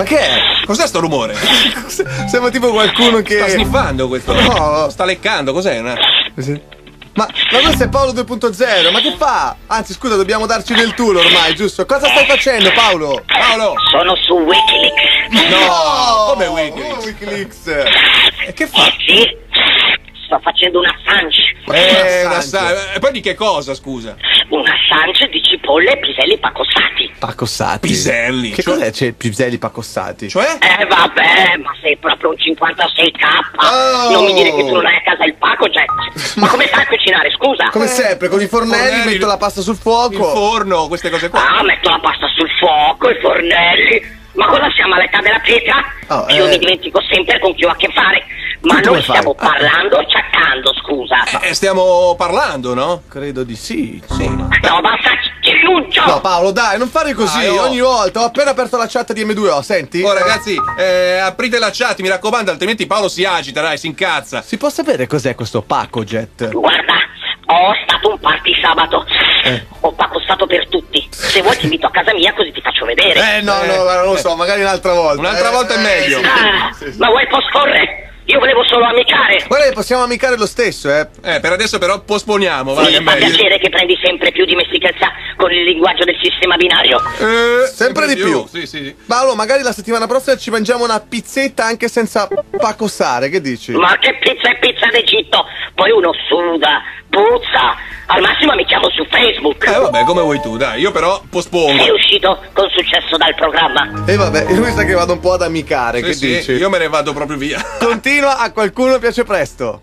Ma che è? Cos'è sto rumore? Sembra tipo qualcuno che. Sta sniffando questo. No. Sta leccando, cos'è? Una... Ma, ma questo è Paolo 2.0, ma che fa? Anzi, scusa, dobbiamo darci del tu ormai, giusto? Cosa stai facendo, Paolo? Paolo! Sono su Wikileaks. No! Come Wikileaks? Oh, Wikileaks. E che fa? Sì, sto facendo un Assange. Eh, Assange. una sa- E poi di che cosa, scusa? Un Assange di cipolle e piselli pacossati. Pacossati. Piselli. Che Cioè- cos'è? C'è piselli pacossati. Cioè? Eh vabbè, ma sei proprio un 56k. Oh. Non mi dire che tu non hai a casa il Paco Jet. Ma come fai a cucinare, scusa? Come sempre, con i fornelli, Fornelli, metto la pasta sul Il fuoco. forno, queste cose qua. Ah, metto la pasta sul fuoco, i fornelli. Ma cosa siamo all'età della pietra? Oh, Io eh. mi dimentico sempre con chi ho a che fare. Ma Tu noi stiamo Ah. parlando o chattando, scusa? Eh, stiamo parlando, no? Credo di sì. Sì. No, basta, ti rinuncio! No, Paolo, dai, non fare così. Oh. Ogni volta. Ho appena aperto la chat di M2O, senti? Oh ragazzi, eh, aprite la chat, mi raccomando, altrimenti Paolo si agita, dai, si incazza. Si può sapere cos'è questo Paco Jet? Guarda, ho stato un party sabato. Eh. Ho pacossato per tutti. Se vuoi ti invito a casa mia così ti faccio vedere. Eh, no, Eh. no, non lo so, magari un'altra volta. Un'altra Eh, volta è meglio. Ah, Sì, sì. ma vuoi posporre? Io volevo solo amicare. Guarda, possiamo amicare lo stesso, eh. Eh, per adesso però posponiamo, va, che è Mi fa meglio. piacere che prendi sempre più dimestichezza con il linguaggio del sistema binario. Eh, Sempre di più. Sì, sì, sì. Paolo, magari la settimana prossima ci mangiamo una pizzetta anche senza pacosare, che dici? Ma che pizza è pizza d'Egitto? Poi uno suda, puzza. Al massimo mi chiamo su Facebook. Eh, vabbè, come vuoi tu, dai, io però pospongo. Sei uscito con successo dal programma. E vabbè, io mi sa che vado un po' ad amicare, Sì, che sì, dici? io me ne vado proprio via. Continua, a qualcuno piace presto.